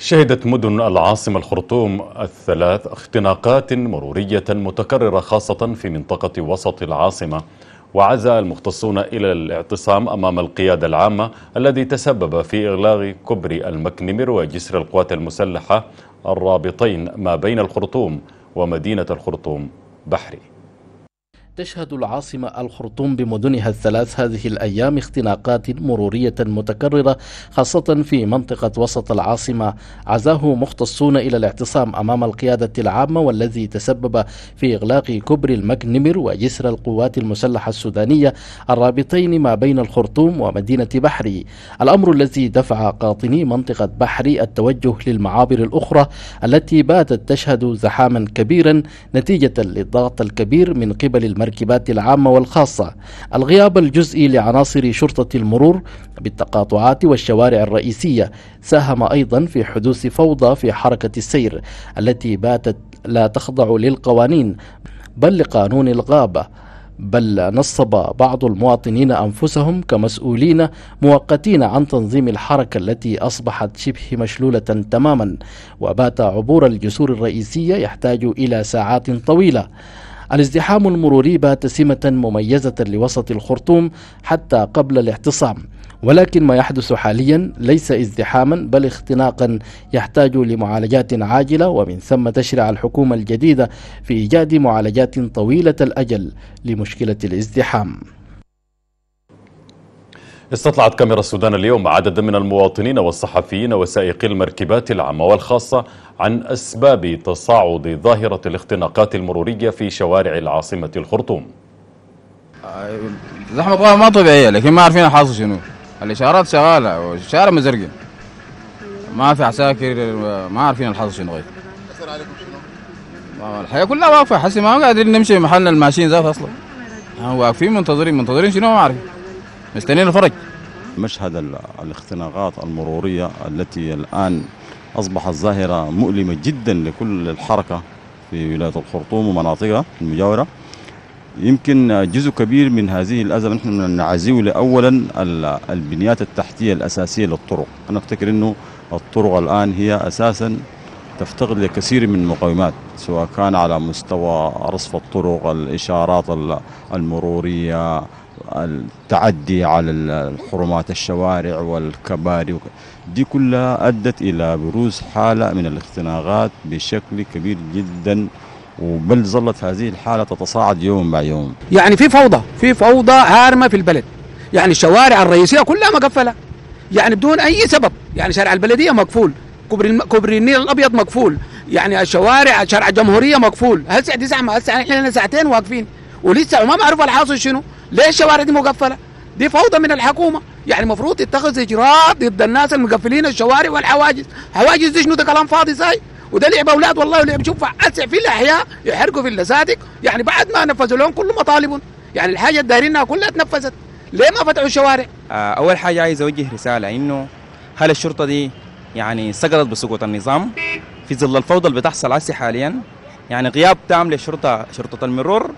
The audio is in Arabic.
شهدت مدن العاصمة الخرطوم الثلاث اختناقات مرورية متكررة خاصة في منطقة وسط العاصمة وعزى المختصون إلى الاعتصام أمام القيادة العامة الذي تسبب في إغلاق كبري المكنمر وجسر القوات المسلحة الرابطين ما بين الخرطوم ومدينة الخرطوم بحري. تشهد العاصمة الخرطوم بمدنها الثلاث هذه الأيام اختناقات مرورية متكررة خاصة في منطقة وسط العاصمة. عزاه مختصون إلى الاعتصام أمام القيادة العامة والذي تسبب في إغلاق كبر المكنمر وجسر القوات المسلحة السودانية الرابطين ما بين الخرطوم ومدينة بحري الأمر الذي دفع قاطني منطقة بحري التوجه للمعابر الأخرى التي باتت تشهد زحاما كبيرا نتيجة للضغط الكبير من قبل المركز المركبات العامة والخاصة. الغياب الجزئي لعناصر شرطة المرور بالتقاطعات والشوارع الرئيسية. ساهم أيضا في حدوث فوضى في حركة السير التي باتت لا تخضع للقوانين بل لقانون الغابة. بل نصب بعض المواطنين أنفسهم كمسؤولين مؤقتين عن تنظيم الحركة التي أصبحت شبه مشلولة تماما. وبات عبور الجسور الرئيسية يحتاج إلى ساعات طويلة. الازدحام المروري بات سمة مميزة لوسط الخرطوم حتى قبل الاعتصام. ولكن ما يحدث حاليا ليس ازدحاما بل اختناقا يحتاج لمعالجات عاجلة ومن ثم تشرع الحكومة الجديدة في إيجاد معالجات طويلة الأجل لمشكلة الازدحام. استطلعت كاميرا السودان اليوم عددا من المواطنين والصحفيين وسائقي المركبات العامة والخاصة عن أسباب تصاعد ظاهرة الاختناقات المرورية في شوارع العاصمة الخرطوم. زحمة ما طبيعية لكن ما عارفين الحاصل شنو. الإشارات شغالة والشارع مزرقة ما في عساكر ما عارفين الحاصل شنو غير. الحياة كلها واقفة حسي ما قادرين نمشي محلنا الماشيين ذات أصلا. واقفين منتظرين منتظرين شنو؟ ما عارفين مستنيين الفرج. مشهد الاختناقات المرورية التي الآن أصبحت ظاهرة مؤلمة جدا لكل الحركة في ولاية الخرطوم ومناطقها المجاورة. يمكن جزء كبير من هذه الأزمة نحن نعزيه لأولا البنيات التحتية الأساسية للطرق. أنا أفتكر أنه الطرق الآن هي أساسا تفتقد لكثير من المقومات سواء كان على مستوى رصف الطرق الإشارات المرورية التعدي على الحرمات الشوارع والكباري دي كلها أدت إلى بروز حالة من الاختناقات بشكل كبير جدا وبل ظلت هذه الحالة تتصاعد يوم بعد يوم. يعني في فوضى في فوضى هارمة في البلد. يعني الشوارع الرئيسية كلها مقفلة. يعني بدون أي سبب. يعني شارع البلدية مقفول. كوبري كوبري النيل الأبيض مقفول. يعني الشوارع شارع الجمهورية مقفول. هسه دي زحمه هسه إحنا ساعتين واقفين؟ ولسه وما معروف الحاصل شنو. ليه الشوارع دي مقفلة؟ دي فوضى من الحكومة. يعني المفروض تتخذ إجراءات ضد الناس المقفلين الشوارع والحواجز. حواجز دي شنو؟ ده كلام فاضي زي وده لعب أولاد والله. ولعب شوف أسع في الأحياء يحرقوا في اللساتك يعني بعد ما نفذوا لهم كل مطالبهم يعني الحاجة دايرينها كلها تنفذت ليه ما فتحوا الشوارع؟ أول حاجة عايز أوجه رسالة إنه هل الشرطة دي يعني سقطت بسقوط النظام. في ظل الفوضى اللي بتحصل هسه حاليا يعني غياب تام للشرطه شرطة المرور.